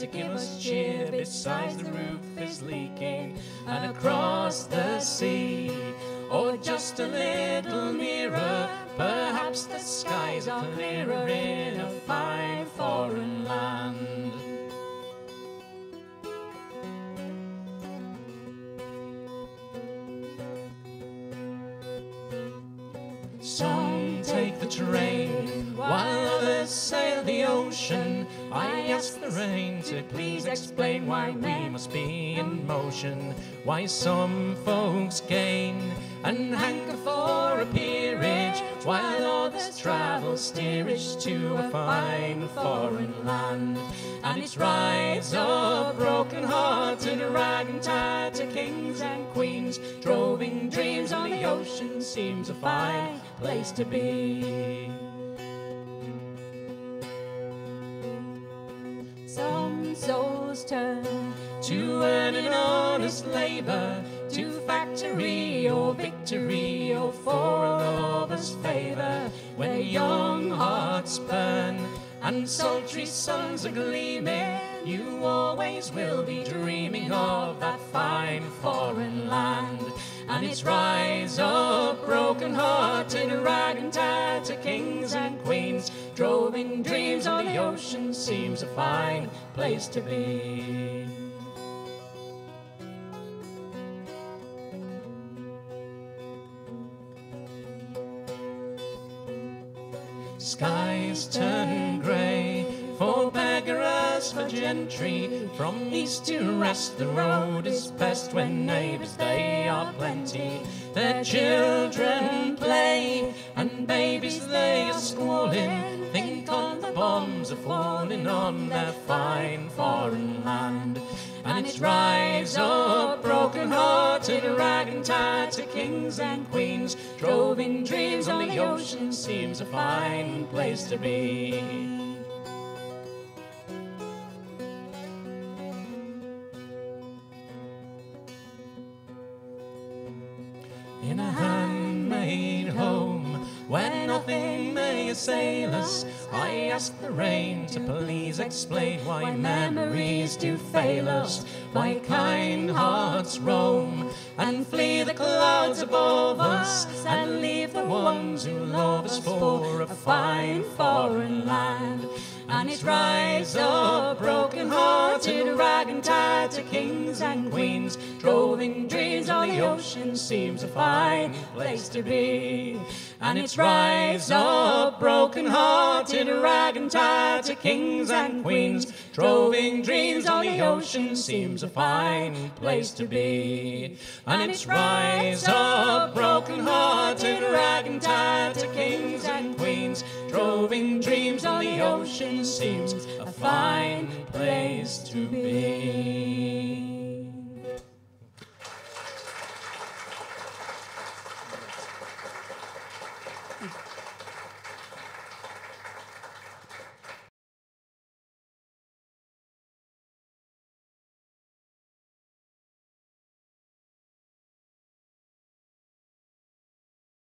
to give us cheer. Besides, the roof is leaking, and across the sea, or just a little nearer, perhaps the skies are clearer in a fine foreign land. Some take the train while sail the ocean. I ask the rain to please explain why we must be in motion. Why some folks gain and hanker for a peerage while others travel steerage to a fine foreign land. And it's rides of broken hearted rag and tatter kings and queens, droving dreams on the ocean seems a fine place to be. Some souls turn to earn an honest labor, to factory or victory, or for a lover's favor. When young hearts burn and sultry suns are gleaming, you always will be dreaming of that fine foreign land. And its rise of broken hearted rag and tatter kings and queens, droving dreams on the ocean seems a fine place to be. Skies turn grey for beggars, for gentry. From east to west, the road is best when neighbours they are plenty. Their children play, and babies they are squalling. Bombs are falling on that fine foreign land. And its rise of broken hearted rag and tatter kings and queens, droving dreams on the ocean seems a fine place to be. in a handmade home where nothing may assail us. I ask the rain to please explain why memories do fail us, why kind hearts roam and flee the clouds above us, and leave the ones who love us for a fine foreign land. And its rise of broken hearted rag and tatter kings and queens, droving dreams on the ocean seems a fine place to be. And its rise of broken hearted rag and tatter kings and queens, droving dreams on the ocean seems a fine place to be. And its rise of broken hearted rag and tatter kings ocean seems a fine place to be.